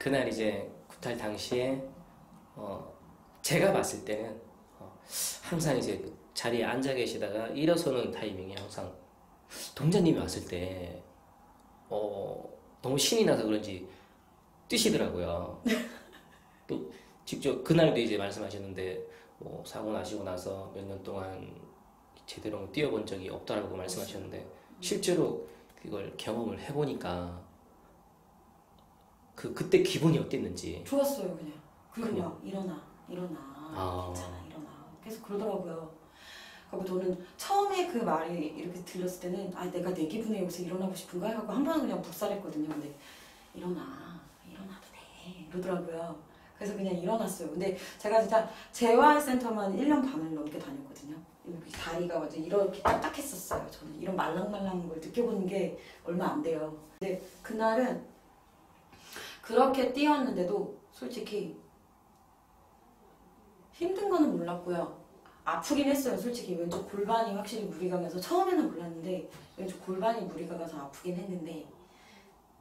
그날 이제 구탈 당시에 어, 제가 봤을 때는 어, 항상 이제 그 자리에 앉아 계시다가 일어서는 타이밍이 항상 동자님이 왔을 때 어, 너무 신이 나서 그런지 뛰시더라고요. 또 직접 그날도 이제 말씀하셨는데 뭐 사고 나시고 나서 몇 년 동안 제대로 뛰어본 적이 없다라고 말씀하셨는데 실제로 그걸 경험을 해보니까 그 그때 기분이 어땠는지 좋았어요 그냥. 그리고 그냥. 막 일어나 일어나 아. 괜찮아 일어나 계속 그러더라고요. 그리고 저는 처음에 그 말이 이렇게 들렸을 때는 아 내가 내 기분에 여기서 일어나고 싶은가 하고 한 번은 그냥 묵살했거든요. 근데 일어나 일어나도 돼 이러더라고요. 그래서 그냥 일어났어요. 근데 제가 진짜 재활센터만 1년 반을 넘게 다녔거든요. 다리가 완전 이렇게 딱딱했었어요. 저는 이런 말랑말랑한 걸 느껴보는 게 얼마 안 돼요. 근데 그날은 그렇게 뛰었는데도 솔직히 힘든 거는 몰랐고요. 아프긴 했어요. 솔직히 왼쪽 골반이 확실히 무리가 가서 처음에는 몰랐는데 왼쪽 골반이 무리가 가서 아프긴 했는데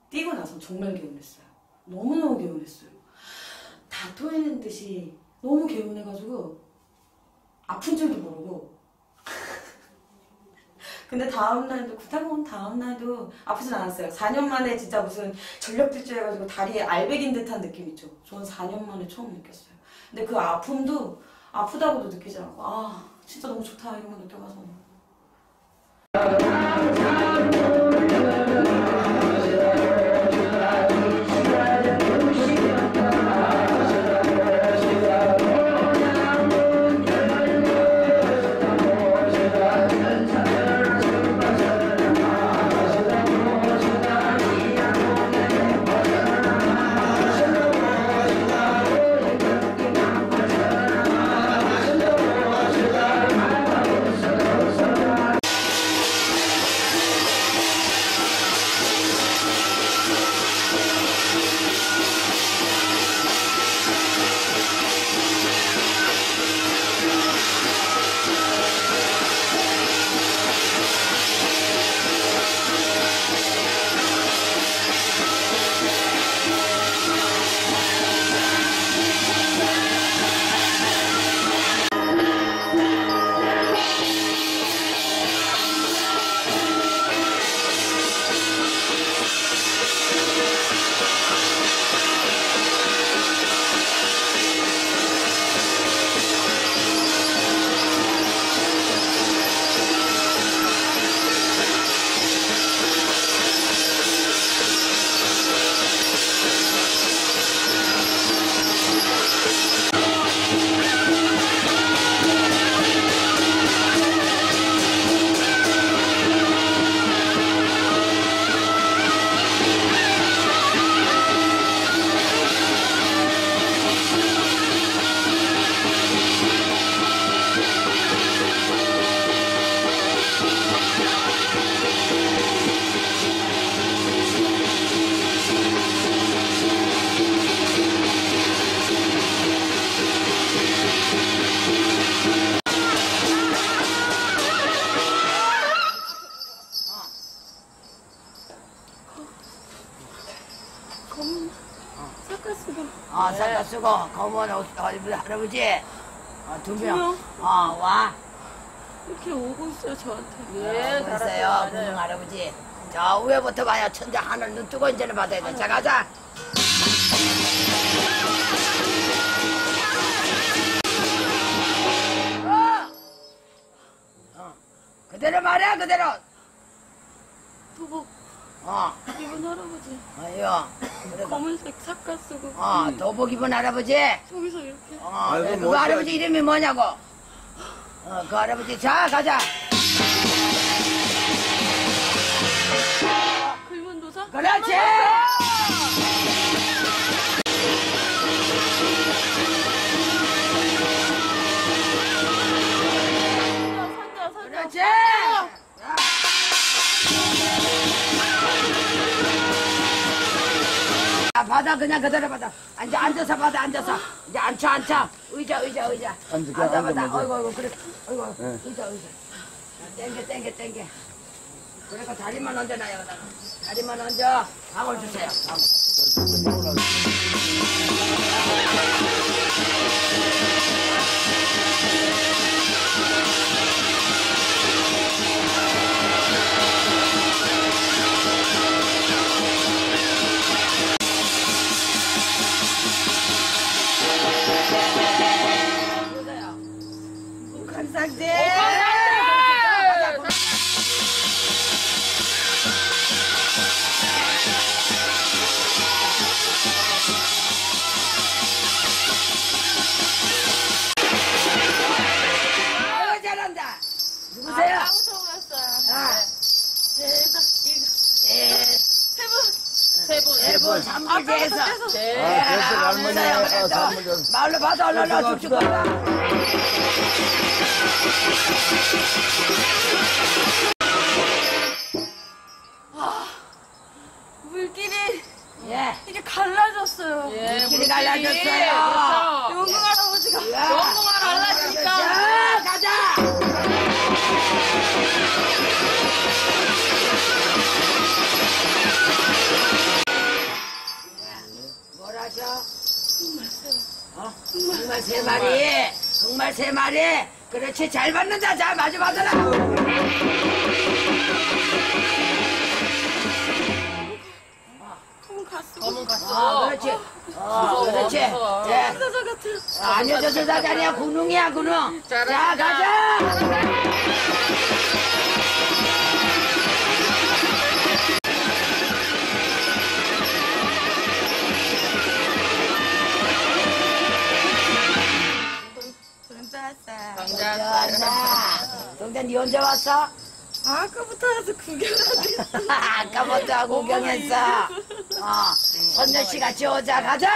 뛰고 나서 정말 개운했어요. 너무너무 개운했어요. 다 토해낸 듯이 너무 개운해가지고 아픈 줄도 모르고 근데 다음날도 구타고 온 다음날도 아프진 않았어요. 4년 만에 진짜 무슨 전력 질주 해가지고 다리에 알배긴 듯한 느낌 있죠. 저는 4년 만에 처음 느꼈어요. 근데 그 아픔도 아프다고도 느끼지 않고 아 진짜 너무 좋다 이런 거 느껴가서 쓰고, 검은 옷, 할아버지. 어, 두 명. 명? 어, 와. 이렇게 오고 있어요 저한테. 예, 그러세요, 군중 할아버지. 저 위에부터 봐야 천재 하늘 눈 뜨고 이제는 받아야 돼. 자, 가자. 어! 어, 그대로 말해, 그대로. 도복 어, 입은 할아버지. 어여. 그래, 검은색 삭가 쓰고 어, 도복 입은 할아버지. 저기서 이렇게 어, 아이고, 그 멋져야지. 할아버지 이름이 뭐냐고? 어, 그 할아버지, 자, 가자. 긁은 도사? 그렇지! 산다. 그렇지! 아, 받아, 그냥 그대로 받아. 앉아, 앉아서 받아, 앉아서. 이제 앉혀, 앉혀. 의자, 의자, 의자. 앉을게, 앉아, 앉아, 받아. 어이구, 어이구, 그래. 어이구, 어이구. 네. 의자, 의자. 자, 땡겨, 땡겨, 땡겨. 그러니까 다리만 얹어놔요. 다리만 얹어. 방울 주세요. 방울. 가자. 아유, 잘한다. 누구세요? 아, 대박. 이거 예. 세 분. 세 분. 일본 삼물제에서. 네. 아, 그래서 할머니, 아, 사물 좀. 말로 봐도 얼른 가라. 물 길이 정말 세 마리. 그렇지, 잘 받는다. 자, 마주 받아라. 검은 가스. 검은 어, 그렇지. 어, 그렇지. 예. 사자 같은. 아니요, 저 사자리야. 군웅이야, 군웅. 자, 가자. 왔다. 동대 니 언제 왔어? 아까부터 와서 구경하고 아까부터 구경했어. 어, 선녀 씨 같이 오자, 가자.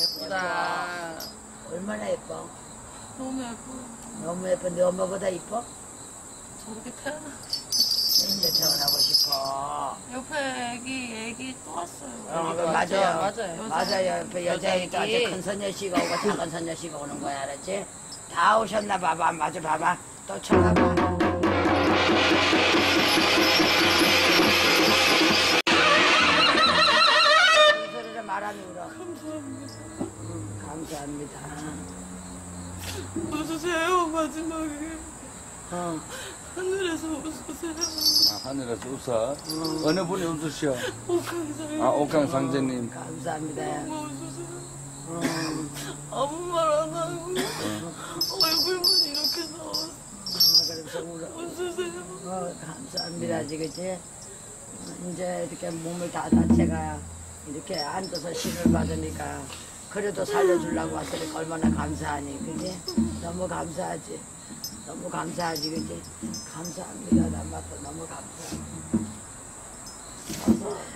예쁘다. 얼마나 예뻐? 너무 예뻐. 너무 예쁜데 엄마보다 이뻐? 저렇게 태어나. 이제 태어나고 싶어. 옆에 애기 애기 또 왔어요. 어, 그 맞아요. 맞아요. 맞아요. 옆에 여자애기 아직 큰 선녀 씨가 오고 작은 선녀 씨가 오는 거야, 알았지? 다 오셨나 봐봐. 마주 봐봐. 또 쳐다봐. 큰 소리로 말하면 울어. 음, 감사합니다. 웃으세요 마지막에 어. 하늘에서 웃으세요. 아, 하늘에서 웃어. 어느 분이 웃으시오? 옥상에서 아, 옥강 상제님. 감사합니다. 너무 웃으세요. 음, 아무 말 안 하고 얼굴만 이렇게 나와서 어, 그래서 울어. 웃으세요. 어, 감사합니다, 지그지? 이제 이렇게 몸을 다 자체가 이렇게 앉아서 신을 받으니까 그래도 살려주려고 왔으니까 얼마나 감사하니, 그지? 너무 감사하지. 너무 감사하지, 그지? 감사합니다. 남마도 너무 감사합니다.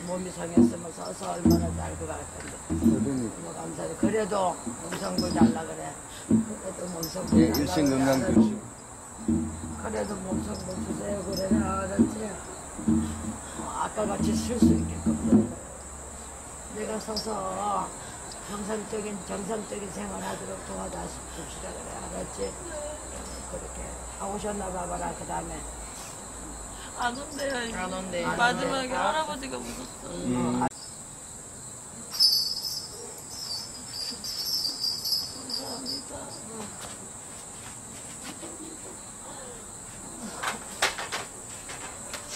몸이 상했으면 서서 얼마나 잘고 갈 건데. 너무 감사해. 그래도 몸성도 달라 그래. 그래도 몸성도 예, 그래. 건강 되시오. 그래도 몸성도 주세요 그래 나 알았지 어, 아까 같이 쉴수 있게끔 내가 서서 정상적인 정상적인 생활하도록 도와줍시다 그래 알았지 그렇게 다 오셨나 봐봐라 그 다음에 안 온대요. 이제. 안 온대. 마지막에 할아버지가 웃었어. 음.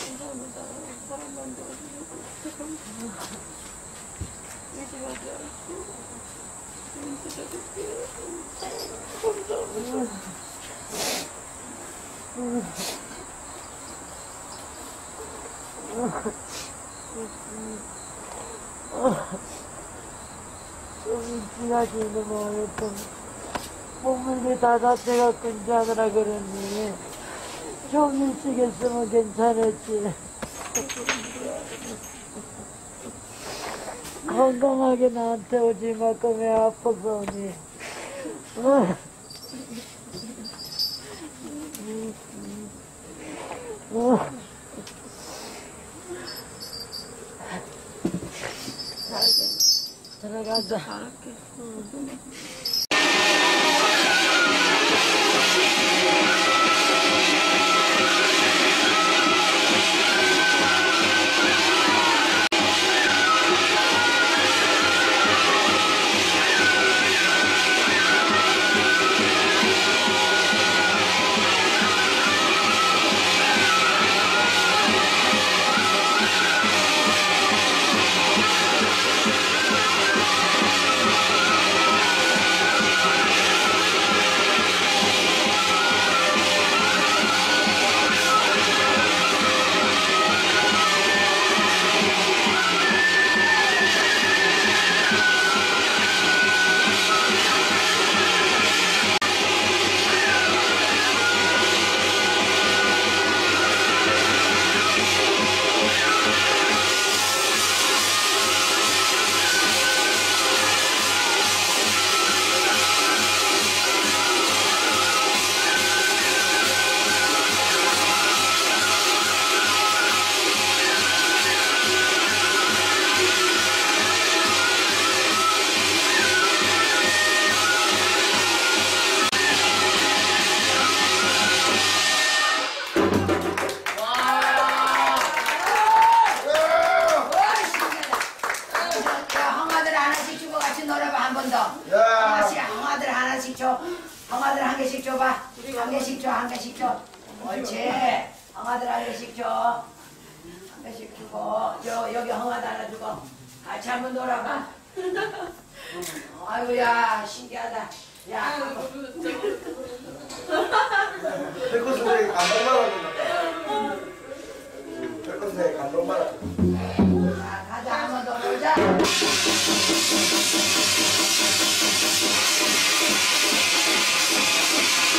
감사합니다. 사랑만 도와주셔서 의심하지 않고 인사드릴게요. 감사합니다. 좀 지나치는 뭐였던 몸을 다 자체가 근자하느라 그러니 좀 일찍 했으면 괜찮았지 건강하게 나한테 오지 말고 왜 아파서 오니. 들어가자. 한 개씩 줘, 한 개씩 줘. 옳지. 형아들 한 개씩 줘. 한 개씩 주고, 요, 여기 형아들 하나 주고. 같이 한번 놀아봐. 아이고야, 신기하다. 야, 백호 선생이 감동받았는 것 같다. 백호 선생이 감동받았 자, 가자, 한번 더 놀자. 아유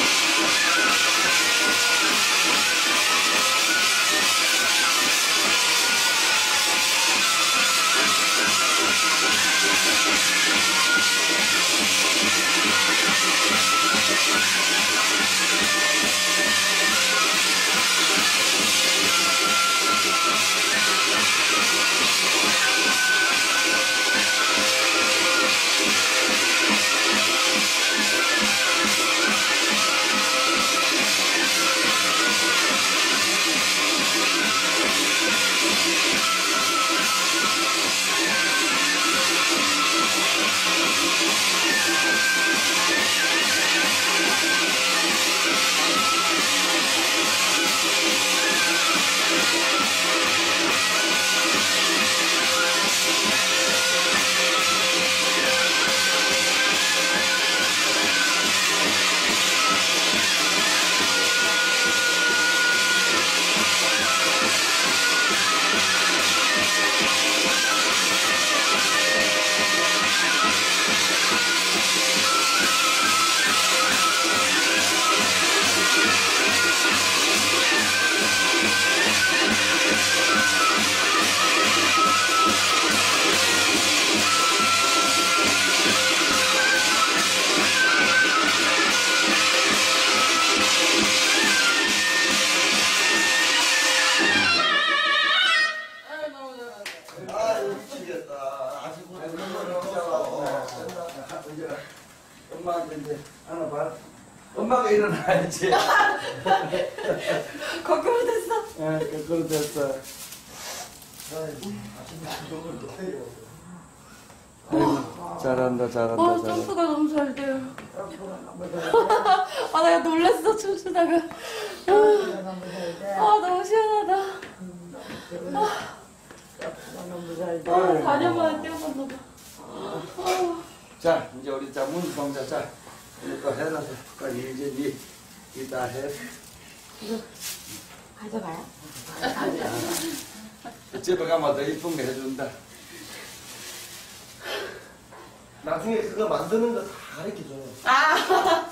일어나야지. 거꾸로 됐어. 예, 그럼 됐어. 아이고, 잘한다, 잘한다, 아, 잘한다. 점프가 너무 잘 돼요. 아, 내가 놀랬어, 춤추다가. 아, 너무 시원하다. 아, 4년 만에 뛰어봤나 봐. 자, 이제 우리 자 문수 동자 자, 이거 또 해놔서, 그 이제 니 이따 해. 가져가요? 집에 가면 더 이쁜 거 해준다. 나중에 그거 만드는 거 다 가르쳐줘요. 아,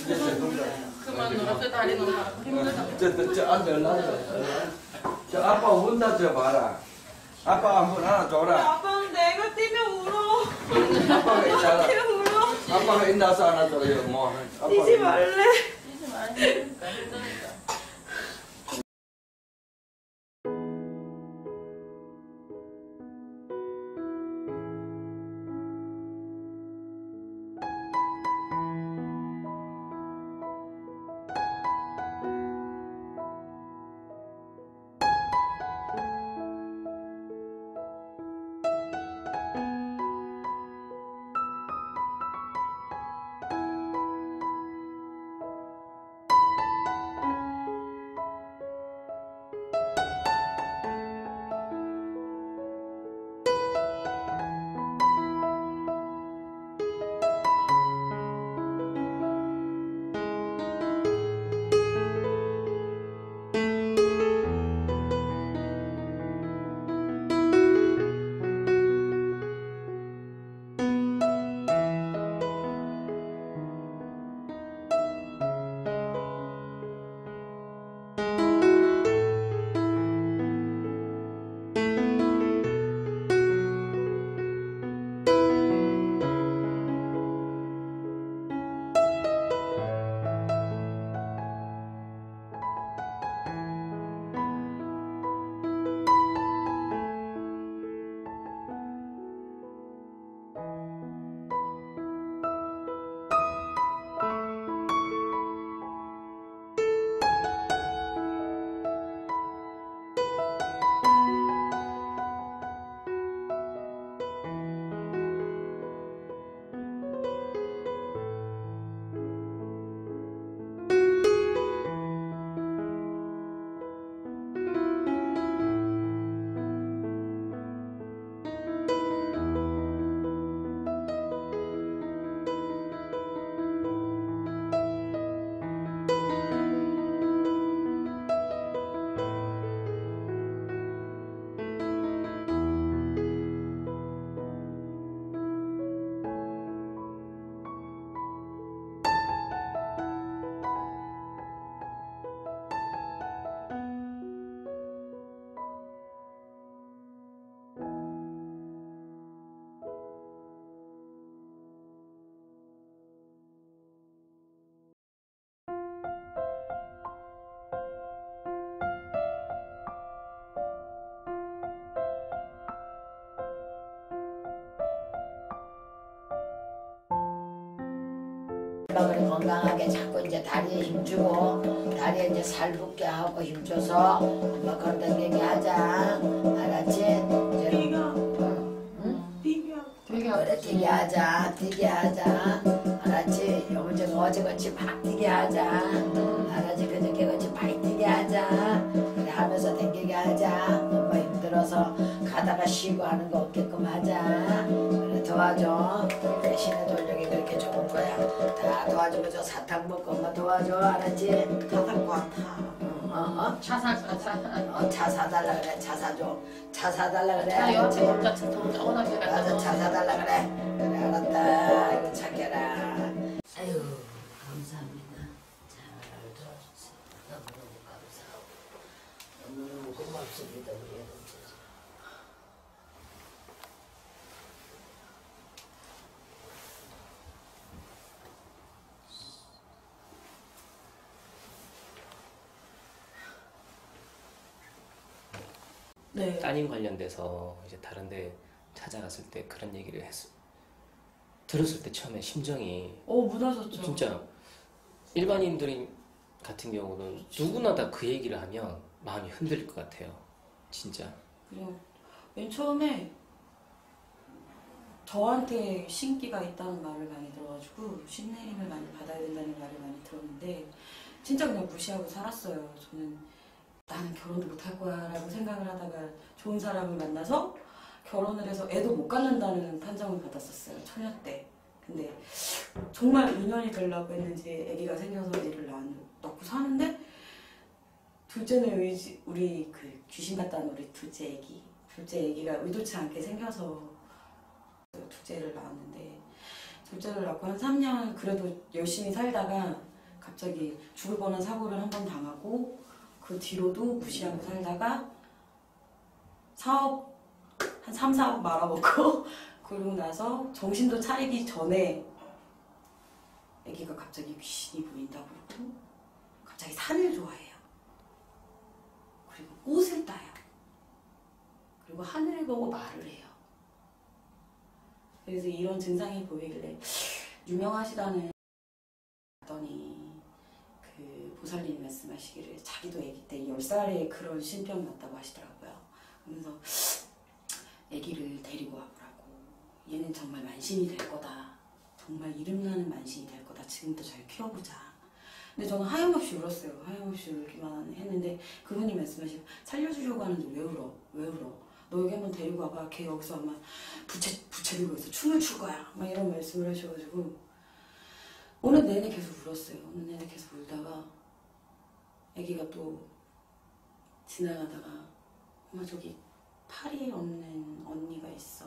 이제 제 동자. 그만 놀았어, 다리 너무 힘들다. 저, 저, 저 앉아, 앉아. 저 아빠 혼나 줘 봐라. 아빠 한번 안아줘라. 아빠는 내가 뛰면 울어. 아빠가 있잖아. 뛰면 울어. 아빠가 있나서 안아줘요. 뭐. 아빠가 뛰지 있나. 말래. 뛰지 말니 그래 건강하게 자꾸 이제 다리에 힘주고 다리에 이제 살 붙게 하고 힘줘서 엄마 걸당기게 하자. 알았지? 비가 응? 비가 그래 뛰게 하자. 뛰게 하자. 알았지? 좀 어제같이 막 뛰게 하자. 알았지? 그저께같이 막 뛰게 하자. 그래 하면서 댕기게 하자. 엄마 힘들어서 가다가 쉬고 하는 거 없게끔 하자 그래 도와줘. 그래 신의 돌력이 그렇게 좋은 거야. 다 도와주고 저 사탕 먹고 엄마 도와줘. 알았지? 바닥과 다 어, 어? 차 사 차사. 어, 차 사달라 그래. 차 사줘. 차 사달라 그래. 차 알았지? 혼자 혼자 워낙에 맞아. 갖다 차 사달라 그래. 그래 알았다. 이거 착해라. 아유 감사합니다. 잘 도와주세요 너무너무 감사하고. 너무너무 고맙습니다 우리 애들 네. 따님 관련돼서 이제 다른데 찾아갔을 때 그런 얘기를 했 들었을 때 처음에 심정이 오 무너졌죠. 진짜 일반인들 같은 경우는 누구나 다 그 얘기를 하면 마음이 흔들릴 것 같아요. 진짜. 그리고 맨 처음에 저한테 신기가 있다는 말을 많이 들어가지고 신내림을 많이 받아야 된다는 말을 많이 들었는데 진짜 그냥 무시하고 살았어요. 저는 나는 결혼도 못할 거야 라고 생각을 하다가 좋은 사람을 만나서 결혼을 해서 애도 못 갖는다는 판정을 받았었어요. 처녀 때. 근데 정말 인연이 되려고 했는지 아기가 생겨서 애를 낳- 낳고 사는데 둘째는 의지, 우리 그 귀신 같다는 우리 둘째 애기 둘째 애기가 의도치 않게 생겨서 둘째를 낳았는데 둘째를 낳고 한 3년 그래도 열심히 살다가 갑자기 죽을 뻔한 사고를 한 번 당하고 그 뒤로도 무시하고 살다가 사업 한 3, 4억 말아먹고 그러고 나서 정신도 차리기 전에 애기가 갑자기 귀신이 보인다고 그러고 갑자기 산을 좋아해요. 그리고 꽃을 따요. 그리고 하늘을 보고 말을 해요. 그래서 이런 증상이 보이길래 유명하시다는 했더니 그 보살님이 말씀하시기를 자기도 아기 때 10살에 그런 신병 났다고 하시더라고요. 그러면서 아기를 데리고 와보라고. 얘는 정말 만신이 될 거다. 정말 이름나는 만신이 될 거다. 지금부터 잘 키워보자. 근데 저는 하염없이 울었어요. 하염없이 울기만 했는데 그분이 말씀하시고 살려주려고 하는데 왜 울어? 왜 울어? 너 여기 한번 데리고 와봐. 걔 여기서 아마 부채, 부채 들고 있어. 춤을 출 거야. 막 이런 말씀을 하셔가지고 오늘 내내 계속 울었어요. 오늘 내내 계속 울다가 아기가 또 지나가다가 엄마 저기 팔이 없는 언니가 있어.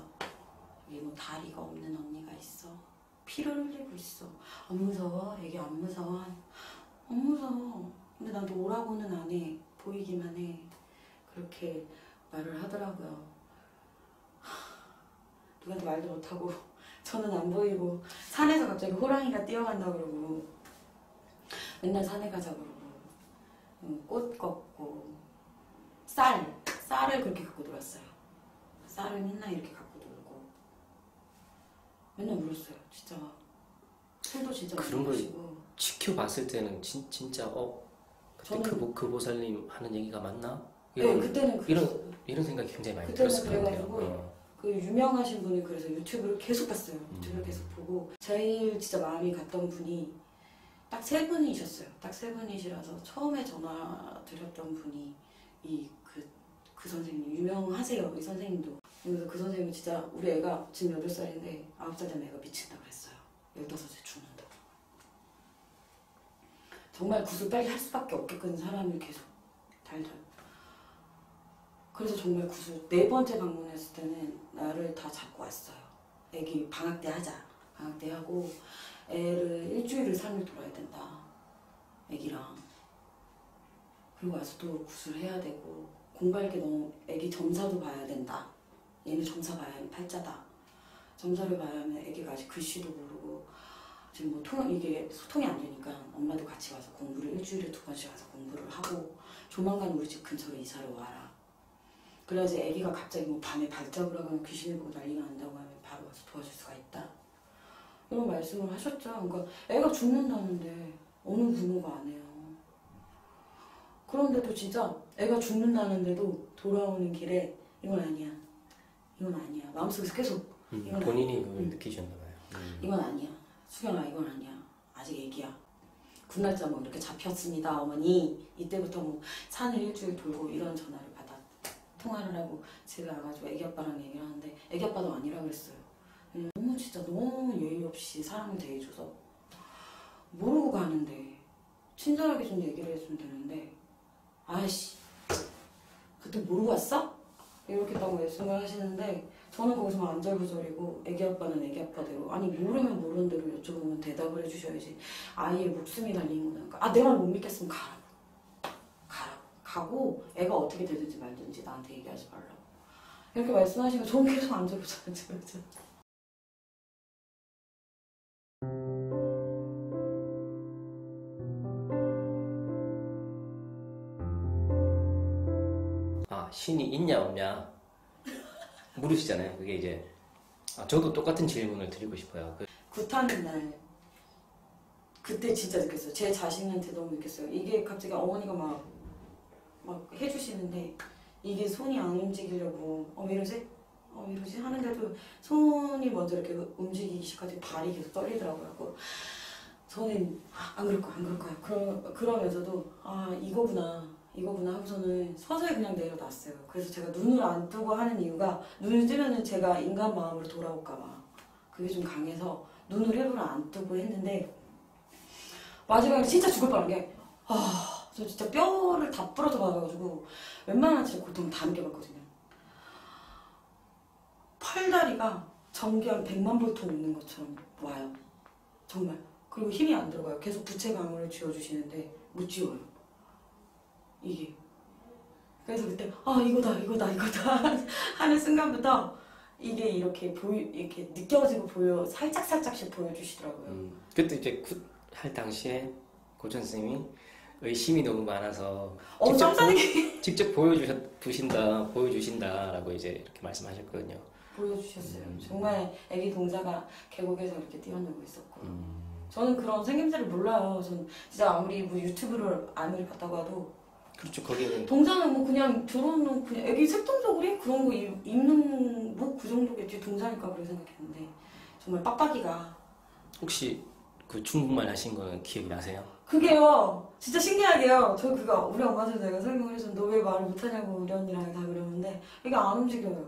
여기 뭐 다리가 없는 언니가 있어. 피를 흘리고 있어. 안 무서워? 애기 안 무서워? 안 무서워. 근데 나도 오라고는 안 해. 보이기만 해. 그렇게 말을 하더라고요. 하, 누구한테 말도 못하고 저는 안 보이고 산에서 갑자기 호랑이가 뛰어간다 그러고 맨날 산에 가자 그러고 음, 꽃 꺾고 쌀 쌀을 그렇게 갖고 놀았어요. 쌀을 맨날 이렇게 갖고 놀고 맨날 울었어요. 진짜 술도 진짜 그런 걸 마시고 지켜봤을 때는 진, 진짜 어 그때 저는- 그, 보- 그 보살님 하는 얘기가 맞나? 네 이런 그때는 이런 그랬어요. 이런 생각이 굉장히 많이 그때는 들었을 것 같아요. 그래가지고 어. 그 유명하신 분이 그래서 유튜브를 계속 봤어요. 유튜브를 음. 계속 보고 제일 진짜 마음이 갔던 분이 딱 세 분이셨어요. 딱 세 분이시라서 처음에 전화 드렸던 분이 이그 그 선생님 유명하세요. 이 선생님도 그래서 그 선생님은 진짜 우리 애가 지금 8살인데 9살 되면 애가 미친다 그랬어요. 15세 죽는다고. 정말 구슬 빨리 할 수밖에 없게끔 사람을 계속 달달. 그래서 정말 구슬 네 번째 방문했을 때는 나를 다 잡고 왔어요. 애기 방학 때 하자. 방학 때 하고 애를 일주일을 산을 돌아야 된다. 애기랑. 그리고 와서 또 구슬해야 되고 공갈게 너무 애기 점사도 봐야 된다. 얘는 점사 봐야 하면 팔자다. 점사를 봐야 하면 애기가 아직 글씨도 모르고 지금 뭐 통, 이게 소통이 안 되니까 엄마도 같이 와서 공부를 일주일에 두 번씩 와서 공부를 하고 조만간 우리 집 근처로 이사를 와라. 그래야지 아기가 갑자기 뭐 밤에 발작을 하거나 귀신을 보고 난리가 난다고 하면 바로 와서 도와줄 수가 있다. 이런 말씀을 하셨죠. 그러니까 애가 죽는다는데 어느 부모가 안 해요. 그런데도 진짜 애가 죽는다는데도 돌아오는 길에 이건 아니야. 이건 아니야. 마음속에서 계속 음, 이건 본인이 아니야. 그걸 음. 느끼셨나 봐요. 음. 이건 아니야. 수경아 이건 아니야. 아직 애기야. 군날짜 뭐 이렇게 잡혔습니다 어머니. 이때부터 뭐 산을 일주일 돌고 이런 전화를 받아 통화를 하고 집에 와가지고 애기 아빠랑 얘기를 하는데 애기 아빠도 아니라 그랬어요. 음, 너무 진짜 너무 예의 없이 사람을 대해줘서 모르고 가는데 친절하게 좀 얘기를 해주면 되는데 아이씨 그때 모르고 왔어? 이렇게 딱 말씀을 하시는데 저는 거기서 막 안절부절이고 애기 아빠는 애기 아빠대로 아니 모르면 모르는 대로 여쭤보면 대답을 해주셔야지 아이의 목숨이 달린 거는 아내 말 못 믿겠으면 가라고. 가라고. 가고 애가 어떻게 되든지 말든지 나한테 얘기하지 말라고. 이렇게 말씀하시면 저는 계속 안절부절 안절부절 신이 있냐 없냐 물으시잖아요. 그게 이제 아, 저도 똑같은 질문을 드리고 싶어요. 그, 굿하는 날 그때 진짜 느꼈어요. 제 자신한테 너무 느꼈어요. 이게 갑자기 어머니가 막, 막 해주시는데 이게 손이 안 움직이려고 어왜 이러지? 어왜 이러지? 하는데도 손이 먼저 이렇게 움직이기 시작하지 발이 계속 떨리더라고요. 아, 안 그럴 거야 안 그럴 거야 그러, 그러면서도 아 이거구나 이거구나 하고서는 서서히 그냥 내려놨어요. 그래서 제가 눈을 안 뜨고 하는 이유가 눈을 뜨면은 제가 인간 마음으로 돌아올까 봐 그게 좀 강해서 눈을 일부러 안 뜨고 했는데 마지막에 진짜 죽을 뻔한 게 아, 저 진짜 뼈를 다 부러져 봐가지고 웬만한 진짜 고통 다 느껴봤거든요. 팔다리가 전기 한 100만 볼트 오는 것처럼 와요. 정말. 그리고 힘이 안 들어가요. 계속 부채 방울을 쥐어주시는데 못 쥐어요. 이게. 그래서 그때 아 이거다 이거다 이거다 하는 순간부터 이게 이렇게 보이 이렇게 느껴지고 보여 살짝 살짝씩 보여주시더라고요. 음, 그때 이제 굿 할 당시에 고전 선생님이 의심이 너무 많아서 어 직접 깜짝이야. 직접 보여주셨 보신다 보여주신다라고 이제 이렇게 말씀하셨거든요. 보여주셨어요. 음. 정말 애기 동자가 계곡에서 이렇게 뛰어놀고 있었고 음, 저는 그런 생김새를 몰라요. 전 진짜 아무리 뭐 유튜브를 아무리 봤다고 해도 그렇죠. 거기는 동자는 뭐 그냥 저런 놈 그냥 애기 색동저고리 그런 거 입- 입는 뭐 그 정도겠지 동자니까 그렇게 생각했는데. 정말 빡빡이가. 혹시 그 중국말 하신 거는 기억이 나세요? 그게요. 진짜 신기하게요. 저 그거 우리 엄마한테 내가 설명을 해서 너 왜 말을 못하냐고 우리 언니랑 다 그러는데 이게 안 움직여요.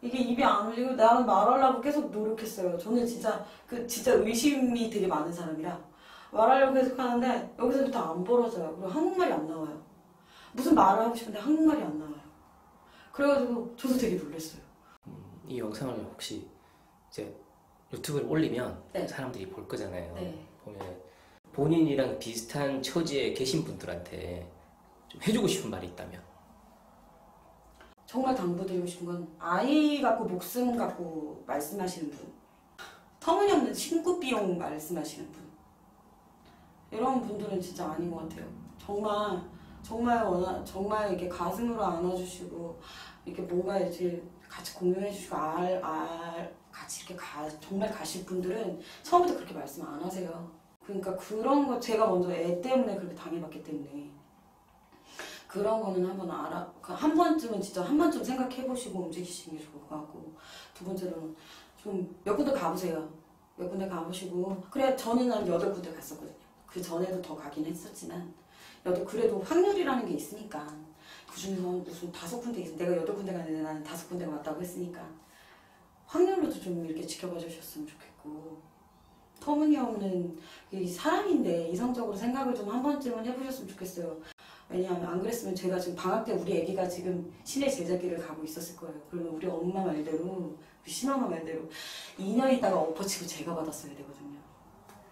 이게 입이 안 움직이고 나는 말하려고 계속 노력했어요. 저는 진짜 그 진짜 의심이 되게 많은 사람이라 말하려고 계속 하는데 여기서부터 안 벌어져요. 그리고 한국말이 안 나와요 무슨 말을 하고 싶은데 한국말이 안 나와요 그래가지고 저도 되게 놀랐어요 이 영상을 혹시 이제 유튜브에 올리면 네. 사람들이 볼 거잖아요. 네. 보면 본인이랑 비슷한 처지에 계신 분들한테 좀 해주고 싶은 말이 있다면 정말 당부드리고 싶은 건 아이 갖고 목숨 갖고 말씀하시는 분 터무니없는 신고 비용 말씀하시는 분 이런 분들은 진짜 아닌 것 같아요 정말 정말 원하 정말 이렇게 가슴으로 안아주시고 이렇게 뭔가 이제 같이 공유해주시고 알, 알 같이 이렇게 가 정말 가실 분들은 처음부터 그렇게 말씀 안 하세요. 그러니까 그런 거 제가 먼저 애 때문에 그렇게 당해봤기 때문에. 그런 거는 한번 알아 그한 번쯤은 진짜 한 번쯤 생각해 보시고 움직이시는 게 좋을 것 같고. 두 번째로는 좀 몇 군데 가보세요. 몇 군데 가보시고. 그래 저는 한 여덟 군데 갔었거든요. 그 전에도 더 가긴 했었지만 여덟 그래도 확률이라는 게 있으니까 그 중에서 무슨 다섯 군데 있 내가 여덟 군데 갔는데 나는 다섯 군데 왔다고 했으니까 확률로도 좀 이렇게 지켜봐 주셨으면 좋겠고 터무니없는 이 사람인데 이성적으로 생각을 좀 한 번쯤은 해보셨으면 좋겠어요. 왜냐하면 안 그랬으면 제가 지금 방학 때 우리 아기가 지금 신의 제자길을 가고 있었을 거예요. 그러면 우리 엄마 말대로, 우리 신엄마 말대로 2년 있다가 엎어치고 제가 받았어야 되거든요.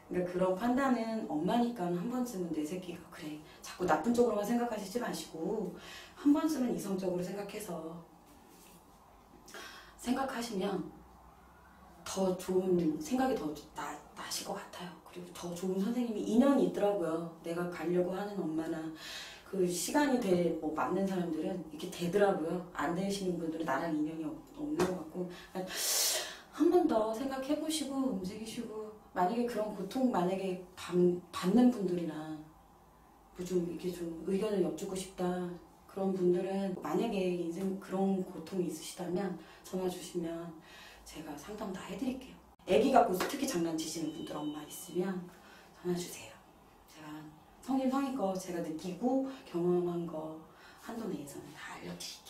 그러니까 그런 판단은 엄마니까 한 번쯤은 내 새끼가 그래 자꾸 나쁜 쪽으로만 생각하시지 마시고 한 번쯤은 이성적으로 생각해서 생각하시면 더 좋은 생각이 더 나, 나실 것 같아요. 그리고 더 좋은 선생님이 인연이 있더라고요. 내가 가려고 하는 엄마나 그 시간이 돼뭐 맞는 사람들은 이렇게 되더라고요. 안 되시는 분들은 나랑 인연이 없, 없는 것 같고 한 번더더 생각해 보시고 움직이시고 만약에 그런 고통 만약에 받- 받는 분들이나 뭐좀 이렇게 좀 의견을 여쭙고 싶다 그런 분들은 만약에 인생 그런 고통이 있으시다면 전화 주시면 제가 상담 다 해드릴게요. 아기 갖고 특히 장난치시는 분들 엄마 있으면 전화 주세요. 제가 성인 성의껏 제가 느끼고 경험한 거 한도 내에서는 다 알려드릴게요.